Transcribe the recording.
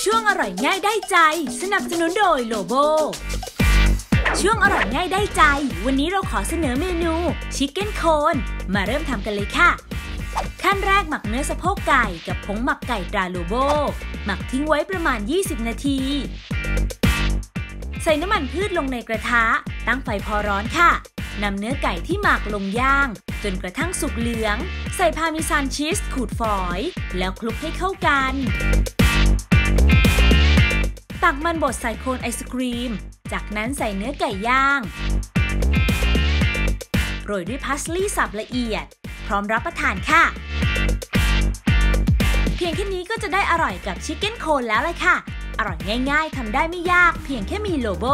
ช่วงอร่อยง่ายได้ใจ สนับสนุนโดยโลโบ ช่วงอร่อยง่ายได้ใจ วันนี้เราขอเสนอเมนู ชิคเก้นโคน มาเริ่มทำกันเลยค่ะ ขั้นแรกหมักเนื้อสะโพกไก่กับผงหมักไก่ตราโลโบ หมักทิ้งไว้ประมาณ 20 นาที ใส่น้ำมันพืชลงในกระทะ ตั้งไฟพอร้อนค่ะนำเนื้อไก่ที่หมักลงย่าง จนกระทั่งสุกเหลือง ใส่พาเมซานชีสขูดฝอย แล้วคลุกให้เข้ากัน ตักมันบดใส่โคนไอศครีม จากนั้นใส่เนื้อไก่ย่าง โรยด้วยพาสลีย์สับละเอียด พร้อมรับประทานค่ะ เพียงแค่นี้ก็จะได้อร่อยกับชิคเก้นโคนแล้วเลยค่ะ อร่อยง่ายๆทำได้ไม่ยากเพียงแค่มีโลโบ